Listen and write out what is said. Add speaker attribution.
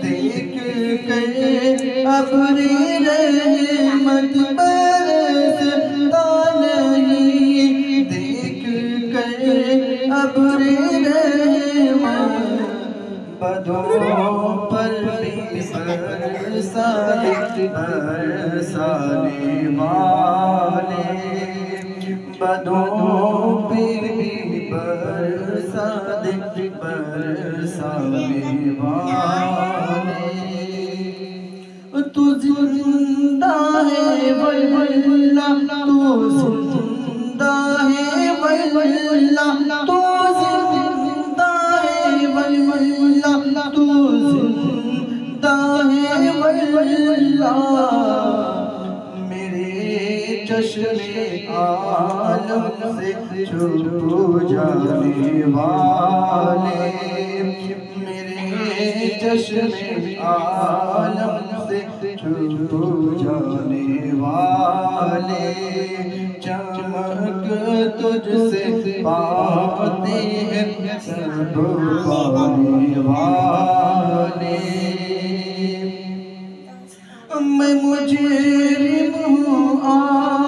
Speaker 1: देख कर अपनी रहमत बरसता नहीं देख कर अपनी रहमत बदों पर बरसाने बरसाने वाले बदों पे भी बरसाने बरसाने वाले तू जिंदा है वल्ला तू जिंदा है वल्ला तू जिंदा है वल्ला तू जिंदा है वल्ला मेरे आलम से जाने वाले। मेरे चश्मे आलम से जाने वाले। चमक तुझसे पाते हैं वाले। मैं मुझे आका